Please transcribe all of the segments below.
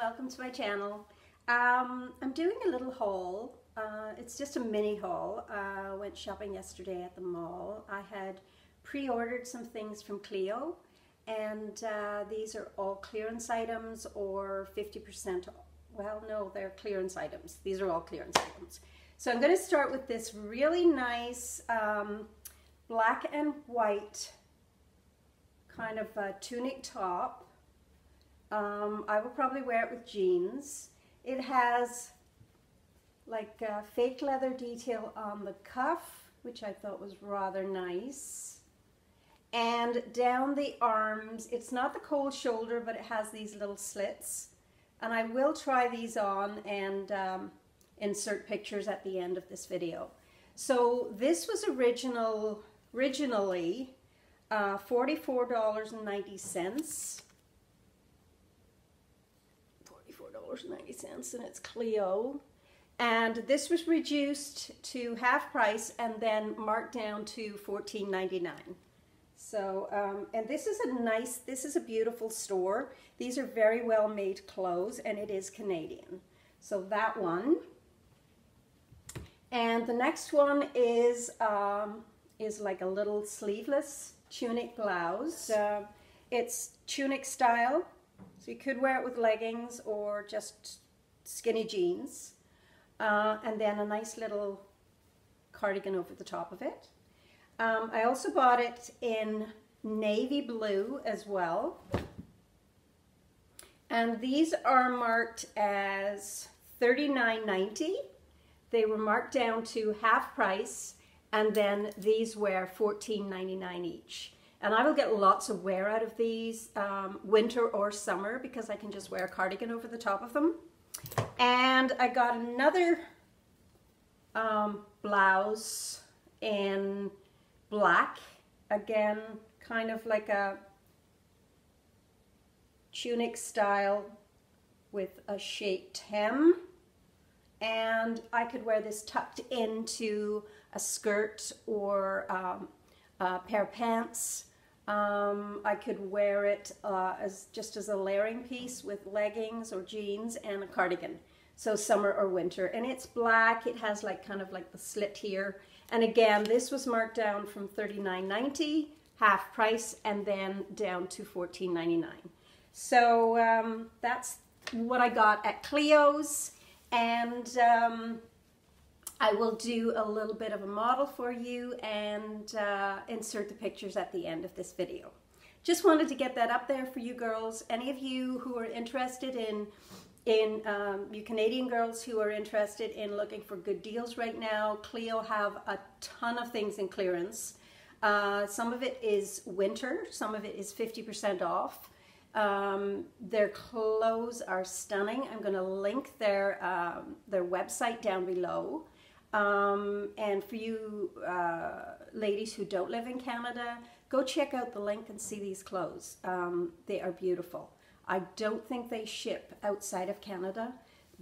welcome to my channel. Um, I'm doing a little haul. Uh, it's just a mini haul. I uh, went shopping yesterday at the mall. I had pre-ordered some things from Cleo and uh, these are all clearance items or 50% well no they're clearance items these are all clearance items so I'm going to start with this really nice um, black and white kind of tunic top um, I will probably wear it with jeans. It has like fake leather detail on the cuff, which I thought was rather nice. And down the arms, it's not the cold shoulder, but it has these little slits. And I will try these on and um, insert pictures at the end of this video. So this was original, originally uh, $44.90. $4.90 and it's Cleo. And this was reduced to half price and then marked down to $14.99. So, um, and this is a nice, this is a beautiful store. These are very well made clothes and it is Canadian. So that one. And the next one is, um, is like a little sleeveless tunic blouse. Uh, it's tunic style so you could wear it with leggings or just skinny jeans. Uh, and then a nice little cardigan over the top of it. Um, I also bought it in navy blue as well. And these are marked as $39.90. They were marked down to half price and then these were $14.99 each. And I will get lots of wear out of these, um, winter or summer, because I can just wear a cardigan over the top of them. And I got another um, blouse in black. Again, kind of like a tunic style with a shaped hem. And I could wear this tucked into a skirt or um, a pair of pants um, I could wear it uh, as just as a layering piece with leggings or jeans and a cardigan. So summer or winter. And it's black. It has like kind of like the slit here. And again, this was marked down from $39.90, half price, and then down to $14.99. So um, that's what I got at Cleo's. And um, I will do a little bit of a model for you and uh, insert the pictures at the end of this video. Just wanted to get that up there for you girls. Any of you who are interested in, in um, you Canadian girls who are interested in looking for good deals right now, Cleo have a ton of things in clearance. Uh, some of it is winter, some of it is 50% off. Um, their clothes are stunning. I'm going to link their, um, their website down below. Um, and for you uh, ladies who don't live in Canada, go check out the link and see these clothes. Um, they are beautiful. I don't think they ship outside of Canada,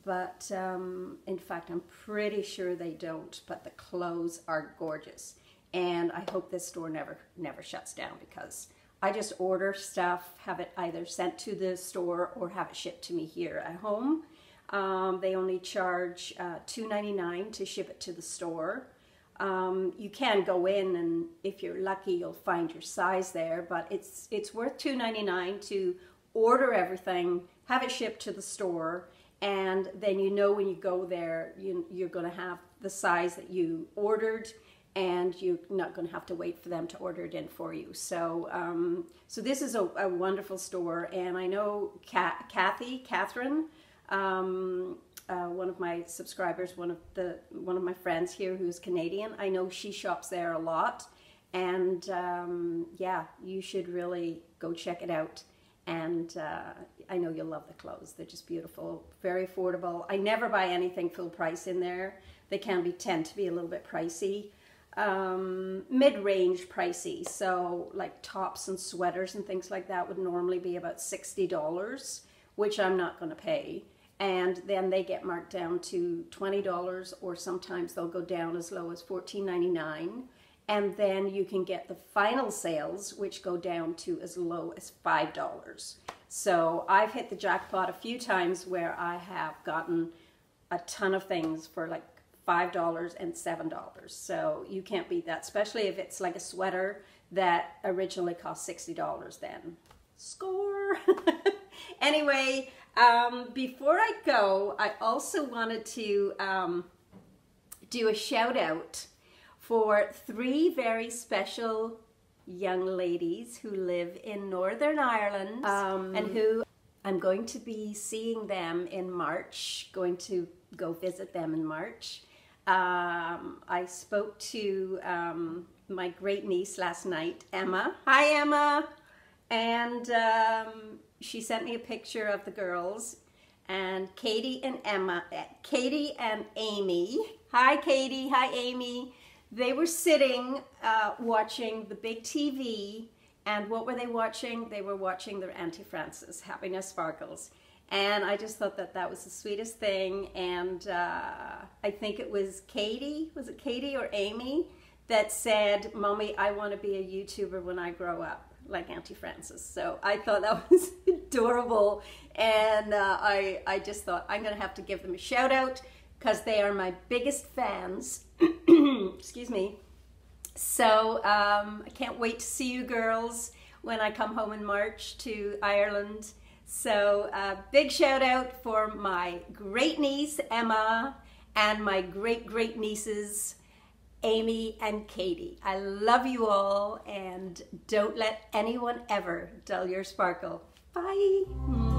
but um, in fact, I'm pretty sure they don't, but the clothes are gorgeous. And I hope this store never, never shuts down because I just order stuff, have it either sent to the store or have it shipped to me here at home um, they only charge uh, $2.99 to ship it to the store. Um, you can go in and if you're lucky you'll find your size there but it's it's worth $2.99 to order everything have it shipped to the store and then you know when you go there you, you're going to have the size that you ordered and you're not going to have to wait for them to order it in for you so um, so this is a, a, wonderful store and I know Kathy Catherine um, uh, one of my subscribers, one of the one of my friends here who's Canadian. I know she shops there a lot, and um, yeah, you should really go check it out. And uh, I know you'll love the clothes. They're just beautiful, very affordable. I never buy anything full price in there. They can be tend to be a little bit pricey, um, mid-range pricey. So like tops and sweaters and things like that would normally be about sixty dollars, which I'm not going to pay and then they get marked down to $20 or sometimes they'll go down as low as $14.99 and then you can get the final sales, which go down to as low as $5. So I've hit the jackpot a few times where I have gotten a ton of things for like $5 and $7. So you can't beat that, especially if it's like a sweater that originally cost $60 then. Score! anyway, um, before I go, I also wanted to um, do a shout out for three very special young ladies who live in Northern Ireland um, and who I'm going to be seeing them in March, going to go visit them in March. Um, I spoke to um, my great niece last night, Emma. Hi, Emma. And um, she sent me a picture of the girls and Katie and Emma, eh, Katie and Aimee. Hi, Katie. Hi, Aimee. They were sitting uh, watching the big TV, and what were they watching? They were watching their Auntie Frances, Happiness Sparkles. And I just thought that that was the sweetest thing. And uh, I think it was Katie, was it Katie or Aimee, that said, Mommy, I want to be a YouTuber when I grow up like Auntie Frances. So I thought that was adorable. And uh, I, I just thought I'm going to have to give them a shout out because they are my biggest fans. Excuse me. So um, I can't wait to see you girls when I come home in March to Ireland. So uh, big shout out for my great niece Emma and my great great nieces Aimee and Katie. I love you all and don't let anyone ever dull your sparkle. Bye.